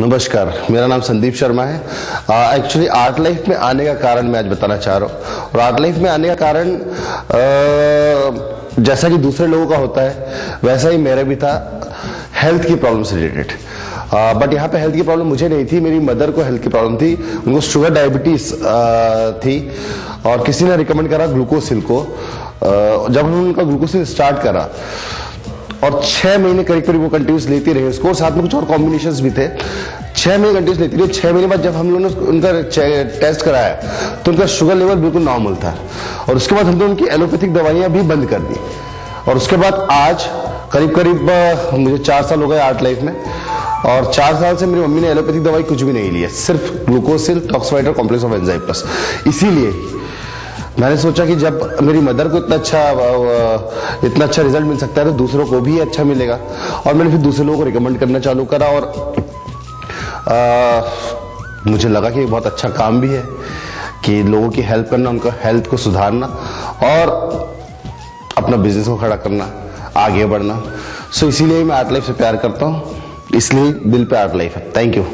नमस्कार मेरा नाम संदीप शर्मा है। एक्चुअली आर्ट लाइफ में आने का कारण मैं आज बताना चाह रहा हूँ। और आर्ट लाइफ में आने का कारण uh, जैसा कि दूसरे लोगों का होता है वैसा ही मेरा भी था हेल्थ की प्रॉब्लम से रिलेटेड बट यहाँ पे हेल्थ की प्रॉब्लम मुझे नहीं थी मेरी मदर को हेल्थ की प्रॉब्लम थी उनको शुगर डायबिटीज़ थी और किसी ने रिकमेंड करा ग्लूकोसिल को। uh, जब हमने उनका ग्लूकोसिल स्टार्ट करा और छह महीने करीब करीब वो कंटिन्यूस लेती रही। उसको और साथ में कुछ और कॉम्बिनेशन भी थे। छह महीने कंटिन्यूस लेती रही। छह महीने बाद जब हम लोगों ने उनका टेस्ट कराया तो उनका शुगर लेवल बिल्कुल नॉर्मल था। और उसके बाद हमने उनकी एलोपैथिक दवाइयाँ भी बंद कर दी। और उसके बाद आज करीब करीब मुझे चार साल हो गए आर्ट लाइफ में। और चार साल से मेरी मम्मी ने एलोपैथिक दवाई कुछ भी नहीं ली है। सिर्फ़ ग्लूकोसिल टॉक्सवाइडर कॉम्प्लेक्स ऑफ़ एंजाइम प्लस इसीलिए मैंने सोचा कि जब मेरी मदर को इतना अच्छा इतना अच्छा रिज़ल्ट मिल सकता है तो दूसरों को भी अच्छा मिलेगा। और मैंने फिर दूसरे लोगों को रिकमेंड करना चालू करा और आ, मुझे लगा कि बहुत अच्छा काम भी है कि लोगों की हेल्प करना उनका हेल्थ को सुधारना और अपना बिज़नेस को खड़ा करना आगे बढ़ना। सो इसीलिए मैं आर्ट लाइफ से प्यार करता हूँ। इसलिए दिल पे आर्ट लाइफ है। Thank you